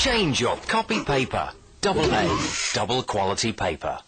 Change your copy paper. Double A, double quality paper.